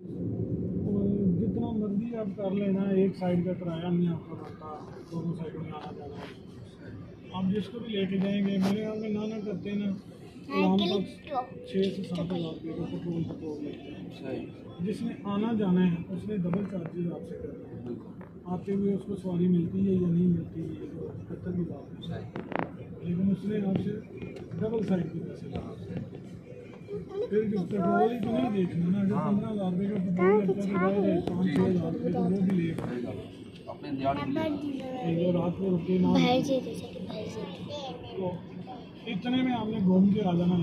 और जितना मर्ज़ी आप कर लेना एक साइड का किराया नहीं आपको बनता दोनों साइड में आना जाना। आप जिसको भी लेके जाएँगे मेरे यहाँ में ना ना करते हैं ना तो छः से सात हज़ार रुपये का पेट्रोल पेट्रोल लेते हैं जिसने आना जाना है उसने डबल चार्जेज आपसे करने हैं। बिल्कुल। आते हुए उसको सवारी मिलती है या नहीं मिलती है तो की बात है। लेकिन उसने आपसे डबल साइड के पैसे लगाए फिर पेट्रोल ही तो नहीं देखना ना अगर पंद्रह हज़ार रुपये का पेट्रोल लगता है? तो पाँच छः हज़ार रुपये वो भी ले है। अपने रात को रुके ना इतने में आपने घूम के आ जाना हम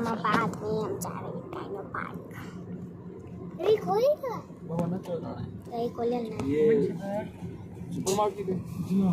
में हम जा रहे हैं काइनो पार्क अरे खोली था? ना चल रहा है। अरे ये सुपरमार्केट है। हैं।